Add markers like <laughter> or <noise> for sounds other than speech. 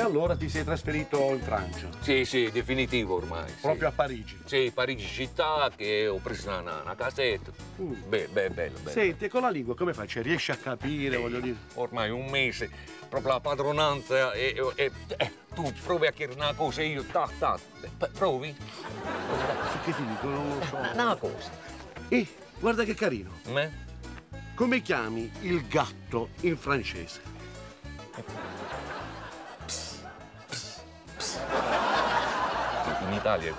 allora ti sei trasferito in Francia, Sì, sì, definitivo ormai. sì. proprio a Parigi. Sì, Parigi città, che ho preso una, una casetta. Mm. Beh, beh, bello, bello. Senti, e con la lingua come fai? Cioè, riesci a capire, voglio dire? Ormai un mese, proprio la padronanza e, e- e- tu provi a chiedere una cosa e io, tac, tac, Beh, provi? Sì, Che ti dico? Non lo so. Una cosa. Eh, guarda che carino. Me? Come chiami il gatto in francese? <laughs> 你大爷